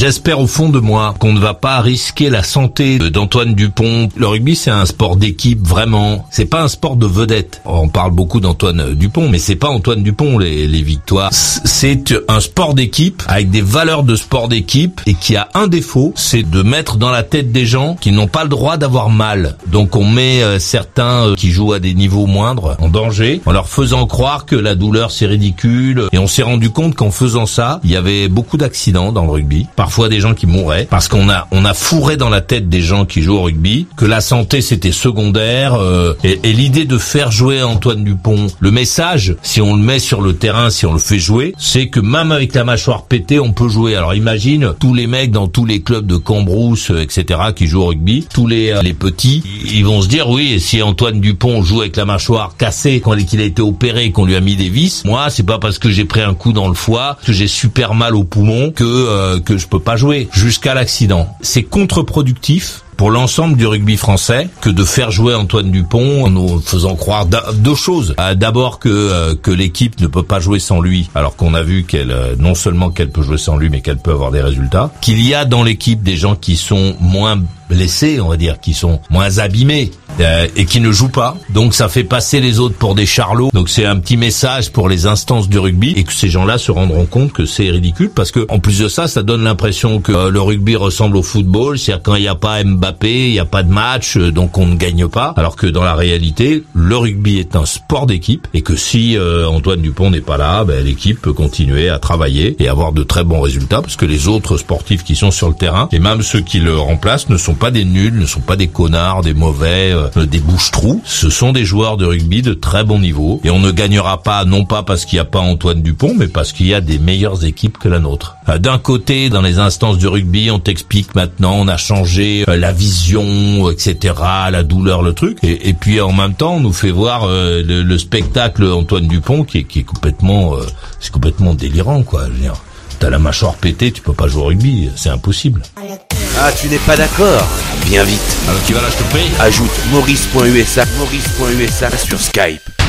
J'espère au fond de moi qu'on ne va pas risquer la santé d'Antoine Dupont. Le rugby, c'est un sport d'équipe, vraiment. C'est pas un sport de vedette. On parle beaucoup d'Antoine Dupont, mais c'est pas Antoine Dupont, les, les victoires. C'est un sport d'équipe, avec des valeurs de sport d'équipe, et qui a un défaut, c'est de mettre dans la tête des gens qui n'ont pas le droit d'avoir mal. Donc on met euh, certains euh, qui jouent à des niveaux moindres en danger, en leur faisant croire que la douleur c'est ridicule. Et on s'est rendu compte qu'en faisant ça, il y avait beaucoup d'accidents dans le rugby. Des gens qui mouraient parce qu'on a on a fourré dans la tête des gens qui jouent au rugby que la santé c'était secondaire. euh, et et l'idée de faire jouer Antoine Dupont, le message, si on le met sur le terrain, si on le fait jouer, c'est que même avec la mâchoire pétée, on peut jouer. Alors imagine tous les mecs dans tous les clubs de Cambrousse, euh, etc., qui jouent au rugby, tous les euh, les petits, ils vont se dire oui, si Antoine Dupont joue avec la mâchoire cassée quand qu'il a été opéré, qu'on lui a mis des vis, moi c'est pas parce que j'ai pris un coup dans le foie, que j'ai super mal au poumon, que euh, que je peux pas jouer jusqu'à l'accident. C'est contre-productif pour l'ensemble du rugby français que de faire jouer Antoine Dupont en nous faisant croire deux choses. Euh, D'abord que euh, que l'équipe ne peut pas jouer sans lui, alors qu'on a vu qu'elle euh, non seulement qu'elle peut jouer sans lui, mais qu'elle peut avoir des résultats. Qu'il y a dans l'équipe des gens qui sont moins blessés, on va dire, qui sont moins abîmés euh, et qui ne jouent pas. Donc ça fait passer les autres pour des charlots. Donc c'est un petit message pour les instances du rugby et que ces gens-là se rendront compte que c'est ridicule parce que en plus de ça, ça donne l'impression que euh, le rugby ressemble au football, c'est-à-dire quand il n'y a pas Mbappé, il n'y a pas de match, euh, donc on ne gagne pas. Alors que dans la réalité, le rugby est un sport d'équipe et que si Antoine Dupont n'est pas là, ben, l'équipe peut continuer à travailler et avoir de très bons résultats parce que les autres sportifs qui sont sur le terrain et même ceux qui le remplacent ne sont pas des nuls, ne sont pas des connards, des mauvais, des bouches-trous. Ce sont des joueurs de rugby de très bon niveau et on ne gagnera pas non pas parce qu'il n'y a pas Antoine Dupont, mais parce qu'il y a des meilleures équipes que la nôtre. Euh, D'un côté, dans les instances du rugby, on t'explique maintenant, on a changé euh, la vision, etc., la douleur, le truc, et, puis en même temps, on nous fait voir euh, le, le spectacle Antoine Dupont qui est, complètement, euh, c'est complètement délirant, quoi. T'as la mâchoire pétée, tu peux pas jouer au rugby, c'est impossible. Ah, tu n'es pas d'accord Viens vite. Alors tu vas là, je te prie Ajoute maurice.usa, maurice.usa sur Skype.